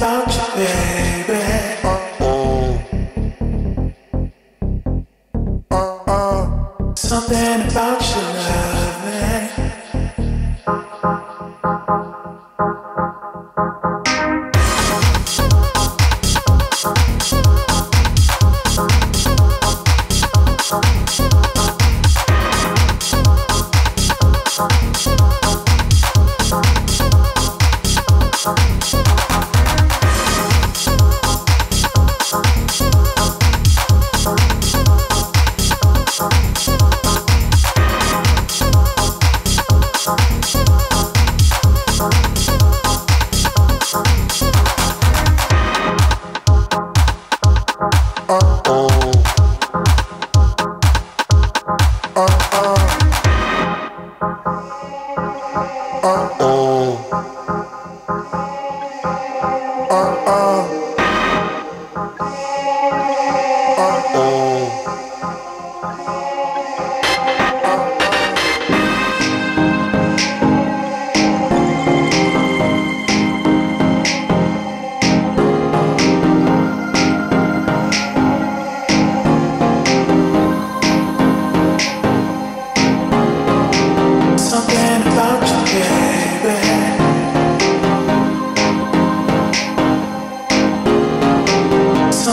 about you, baby. Uh oh. Uh oh. Something about you, love me. Uh-oh.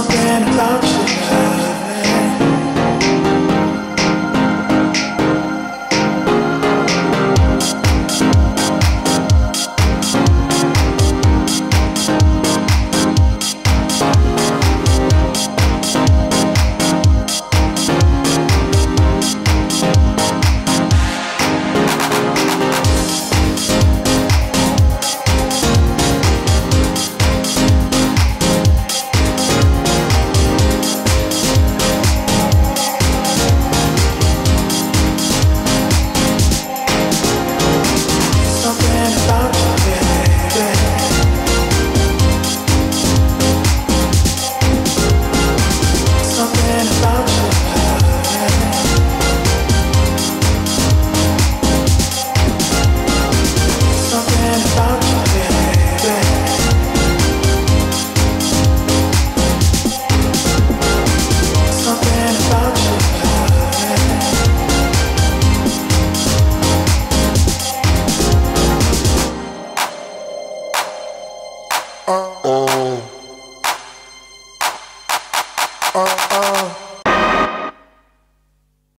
talking love. Uh uh.